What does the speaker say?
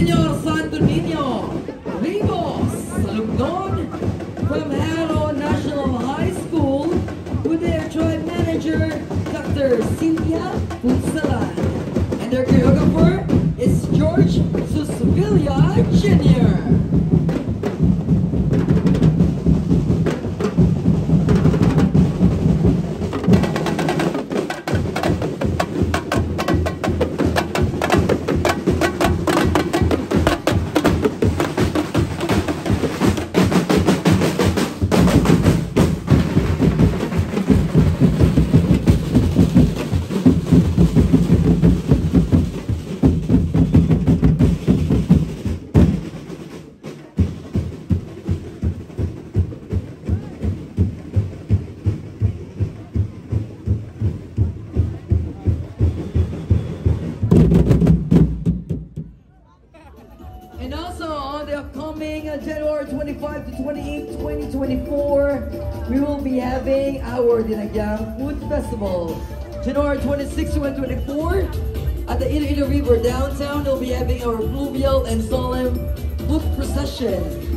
Senor Santo Niño! Vivos! Salognon from Jaro National High School with their tribe manager, Dr. Cynthia Punsalan. And their choreographer is George Susvilla Jr. upcoming uh, January 25 to 28, 2024, we will be having our Dinagyang Food Festival. January 26 to 24, at the Iloilo River downtown, we'll be having our fluvial and solemn food procession